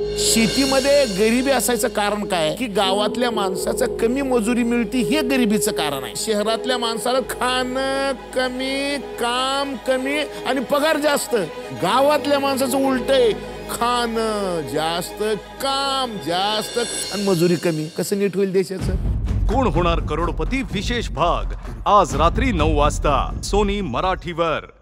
शेतीमध्ये गरिबी असायचं कारण काय? की गावातल्या माणसाचं कमी मजुरी मिळते हे गरिबीचं कारण आहे. शहरातल्या माणसाला खाणं कमी काम कमी आणि पगार जास्त. गावातल्या माणसाचं उलट आहे. खाणं जास्त काम जास्त आणि मजुरी कमी. कसं नीट होईल देशाचं? कोण होणार करोडपती? विशेष भाग. आज रात्री नऊ वाजता. सोनी मराठीवर.